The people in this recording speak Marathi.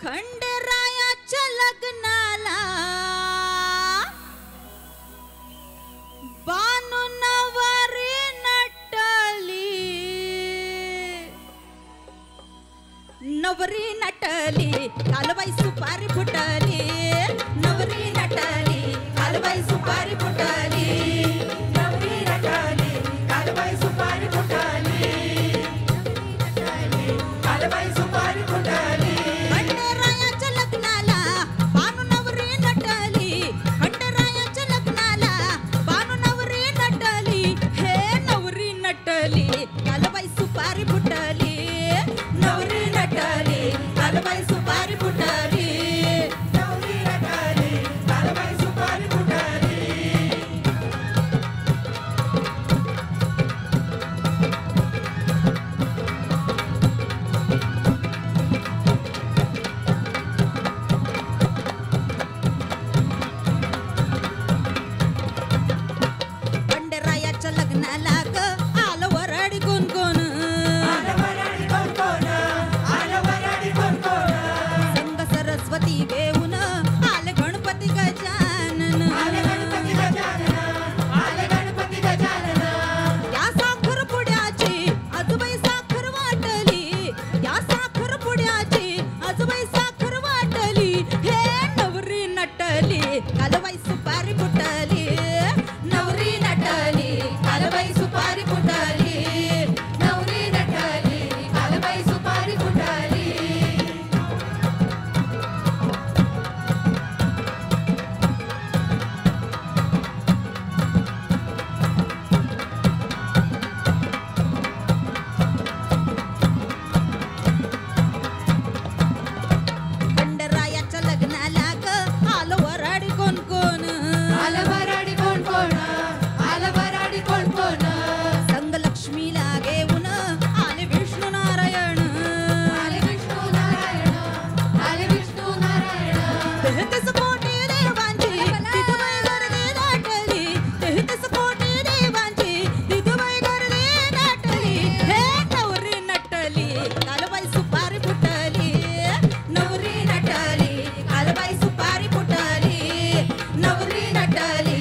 खंडरायाच्या लग्नाला बानू नवारी नटली. नवरी नटली कालबाई सुपारी फुटली. नवरी नटली कालबाई सुपारी फुटली. नवरी नटली कालबाई सुपारी लग्नाला ग. Italy.